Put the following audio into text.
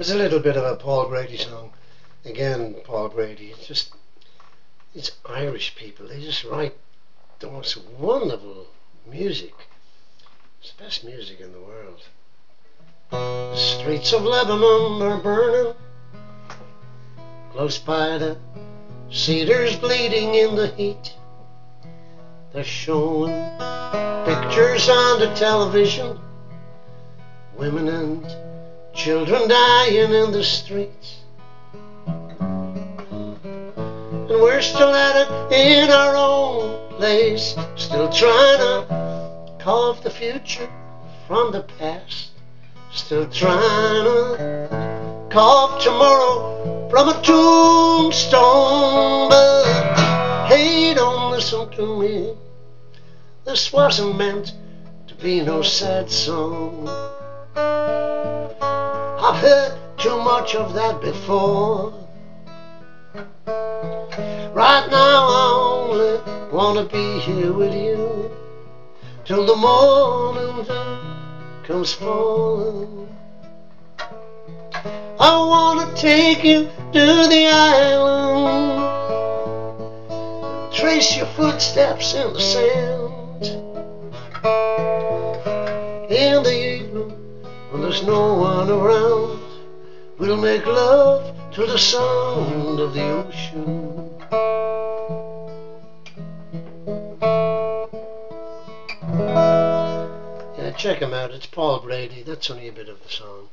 There's a little bit of a Paul Brady song. Again, Paul Brady. It's just, it's Irish people. They just write the most wonderful music. It's the best music in the world. The streets of Lebanon are burning. Close by the cedars bleeding in the heat. They're showing pictures on the television. Women and children dying in the streets. And we're still at it in our own place, still trying to carve the future from the past, still trying to carve tomorrow from a tombstone. But hey, don't listen to me. This wasn't meant to be no sad song. Heard too much of that before. Right now I only wanna be here with you till the morning comes falling. I wanna take you to the island, trace your footsteps in the sand. In the there's no one around, we'll make love to the sound of the ocean. Yeah, check him out. It's Paul Brady. That's only a bit of the song.